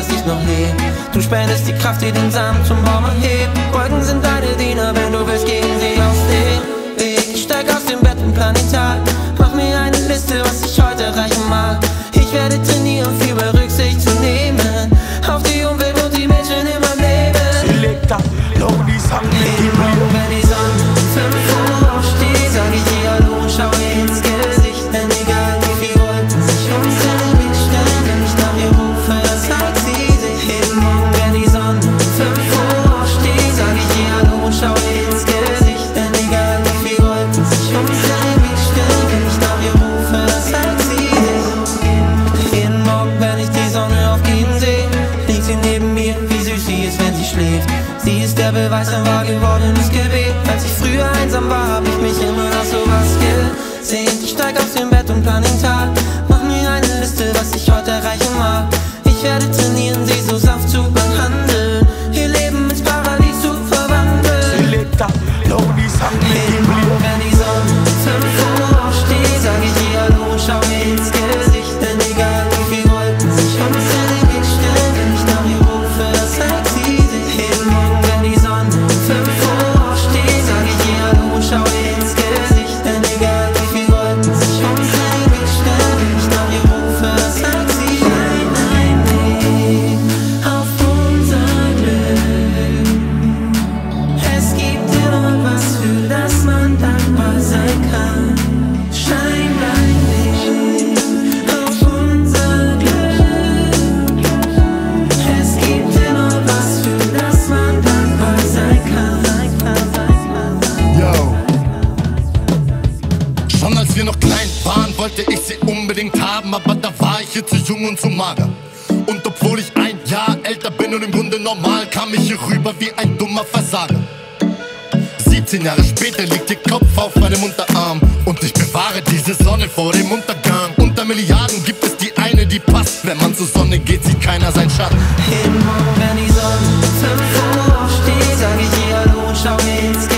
dass ich noch lebe. Du spendest die Kraft, die den Samen zum Baum erhebt. Wolken sind deine Diener, wenn du willst gegen sie aufstehen. Ich steig aus dem Bett und planetar. wahr gewordenes Gebet. Als ich früher einsam war, hab ich mich immer nach sowas gesehen. Ich steig aus dem Bett und plan den Tag. haben, aber da war ich hier zu jung und zu mager. Und obwohl ich ein Jahr älter bin und im Grunde normal, kam ich hier rüber wie ein dummer Versager. 17 Jahre später liegt ihr Kopf auf meinem Unterarm und ich bewahre diese Sonne vor dem Untergang. Unter Milliarden gibt es die eine, die passt. Wenn man zur Sonne geht, sieht keiner sein Schatten. Jeden Morgen, wenn die Sonne 5 Uhr aufsteht, sag ich ihr Hallo und schau mir ins